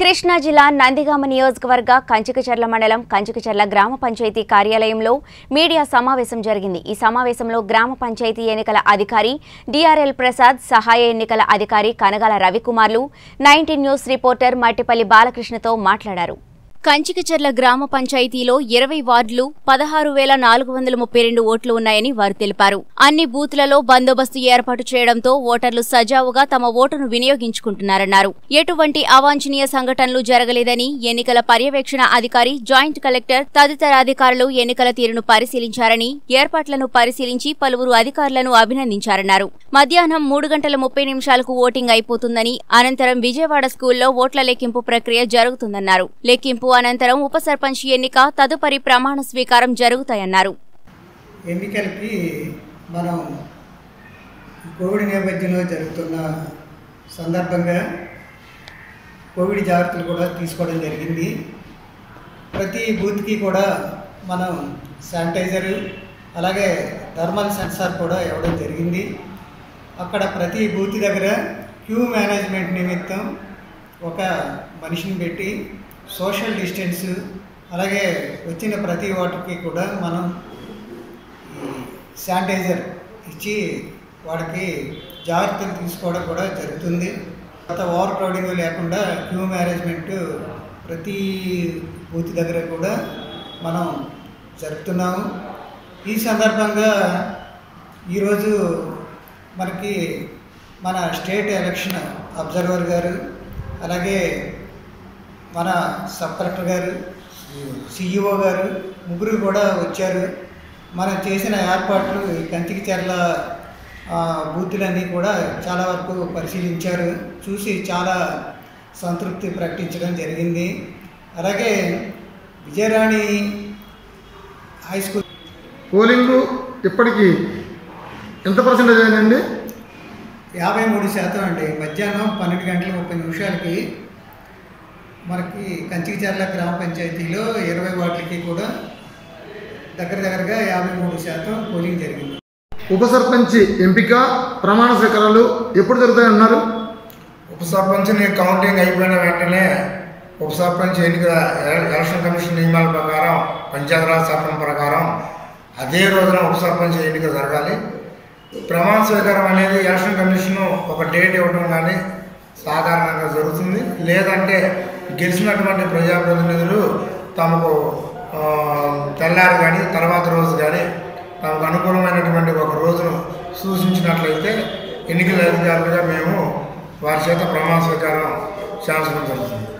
కృష్ణా జిల్లా నందిగామ నియోజకవర్గ కంచికచర్ల మండలం కంచికచర్ల గ్రామ పంచాయతీ కార్యాలయంలో మీడియా సమావేశం జరిగింది. ఈ సమావేశంలో గ్రామ పంచాయతీ ఎన్నికల అధికారి డిఆర్ఎల్ ప్రసాద్ సహాయ ఎన్నికల అధికారి కనగాల రవికుమార్లు నైన్టీన్ న్యూస్ రిపోర్టర్ మట్టిపల్లి బాలకృష్ణతో మాట్లాడారు. కంచికచర్ల గ్రామ పంచాయతీలో ఇరవై వార్డులు పదహారు వేల నాలుగు వందల ముప్పై రెండు ఓట్లు ఉన్నాయని వారు తెలిపారు. అన్ని బూత్లలో బందోబస్తు ఏర్పాటు చేయడంతో ఓటర్లు సజావుగా తమ ఓటును వినియోగించుకుంటున్నారన్నారు. ఎటువంటి అవాంఛనీయ సంఘటనలు జరగలేదని ఎన్నికల పర్యవేక్షణ అధికారి జాయింట్ కలెక్టర్ తదితర అధికారులు ఎన్నికల తీరును పరిశీలించారని ఏర్పాట్లను పరిశీలించి పలువురు అధికారులను అభినందించారన్నారు. మధ్యాహ్నం మూడు గంటల ముప్పై నిమిషాలకు ఓటింగ్ అయిపోతుందని అనంతరం విజయవాడ స్కూల్లో ఓట్ల లెక్కింపు ప్రక్రియ జరుగుతుందన్నారు. లెక్కింపు అనంతరం ఉప సర్పంచ్ ఎన్నిక తదుపరి ప్రమాణ స్వీకారం జరుగుతాయన్నారు. ఎన్నికలకి మనం కోవిడ్ నేపథ్యంలో జరుగుతున్న సందర్భంగా కోవిడ్ జాగ్రత్తలు కూడా తీసుకోవడం జరిగింది. ప్రతి బూత్కి కూడా మనం శానిటైజరు అలాగే థర్మల్ సెన్సార్ కూడా ఇవ్వడం జరిగింది. అక్కడ ప్రతి బూత్ దగ్గర క్యూ మేనేజ్మెంట్ నిమిత్తం ఒక మనిషిని పెట్టి సోషల్ డిస్టెన్స్ అలాగే వచ్చిన ప్రతి వాటికి కూడా మనం శానిటైజర్ ఇచ్చి వాడికి జాగ్రత్తలు తీసుకోవడం కూడా జరుగుతుంది. గత ఓవర్ క్రౌడింగ్ లేకుండా క్యూ మేనేజ్మెంట్ ప్రతి బూత్ దగ్గర కూడా మనం జరుపుతున్నాము. ఈ సందర్భంగా ఈరోజు మనకి మన స్టేట్ ఎలక్షన్ అబ్జర్వర్ గారు అలాగే మన సబ్ కలెక్టర్ గారు సిఇఓ గారు ముగ్గురు కూడా వచ్చారు. మనం చేసిన ఏర్పాట్లు ఈ కంచికి చెర్ల బూతులన్నీ కూడా చాలా వరకు పరిశీలించారు. చూసి చాలా సంతృప్తి ప్రకటించడం జరిగింది. అలాగే విజయరాణి హై స్కూల్ పోలింగ్ ఇప్పటికి ఎంత పర్సెంటేజ్ అయిందండి? యాభై మూడు శాతం అండి. మధ్యాహ్నం పన్నెండు గంటల ముప్పై నిమిషాలకి మనకి కంచికిచర్ల గ్రామ పంచాయతీలో ఇరవై వార్డులకి కూడా దగ్గర దగ్గరగా యాభై మూడు శాతం పోలింగ్ జరిగింది. ఉప సర్పంచ్ ఎంపిక ప్రమాణ స్వీకారాలు ఎప్పుడు జరుగుతాయన్నారు? ఉప సర్పంచ్ని కౌంటింగ్ అయిపోయిన వెంటనే ఉప సర్పంచ్ ఎన్నిక ఎల- ఎలక్షన్ కమిషన్ నియమాల ప్రకారం పంచాయతీరాజ్ చట్టం ప్రకారం అదే రోజున ఉప సర్పంచ్ ఎన్నిక జరగాలి. ప్రమాణ స్వీకారం అనేది ఎలక్షన్ కమిషన్ ఒక డేట్ ఇవ్వడం కానీ సాధారణంగా జరుగుతుంది. లేదంటే గెలిచినటువంటి ప్రజాప్రతినిధులు తమకు తెల్లారు తెల్లారి కానీ తర్వాత రోజు కానీ తమకు అనుకూలమైనటువంటి ఒక రోజును సూచించినట్లయితే ఎన్నికల అధికారులుగా మేము వారి చేత ప్రమాణ స్వీకారం చేయించడం జరుగుతుంది.